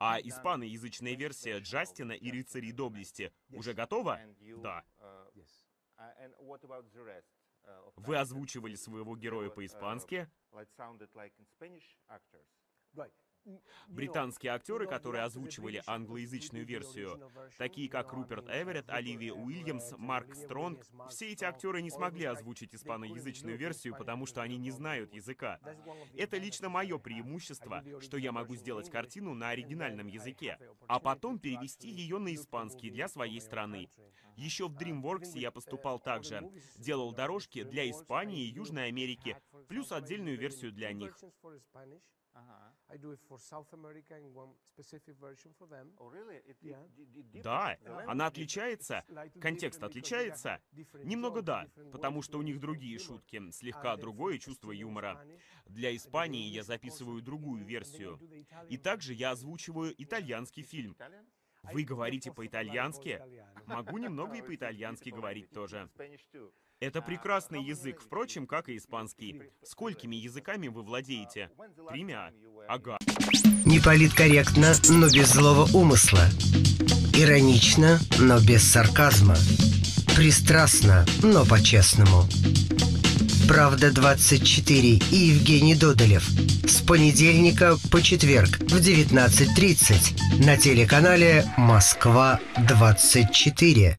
А испаноязычная версия Джастина и Рыцарей Доблести уже готова? Да. Вы озвучивали своего героя по-испански? Британские актеры, которые озвучивали англоязычную версию, такие как Руперт Эверетт, Оливия Уильямс, Марк Стронг, все эти актеры не смогли озвучить испаноязычную версию, потому что они не знают языка. Это лично мое преимущество, что я могу сделать картину на оригинальном языке, а потом перевести ее на испанский для своей страны. Еще в DreamWorks я поступал так же. Делал дорожки для Испании и Южной Америки, плюс отдельную версию для них. Да, она отличается, контекст отличается. Немного да, потому что у них другие шутки, слегка другое чувство юмора. Для Испании я записываю другую версию. И также я озвучиваю итальянский фильм. Вы говорите по-итальянски? Могу немного и по-итальянски говорить тоже. Это прекрасный язык, впрочем, как и испанский. Сколькими языками вы владеете? Тремя. Ага. Не политкорректно, но без злого умысла. Иронично, но без сарказма. Пристрастно, но по-честному. Правда 24 и Евгений Додолев. С понедельника по четверг в 19.30 на телеканале Москва 24.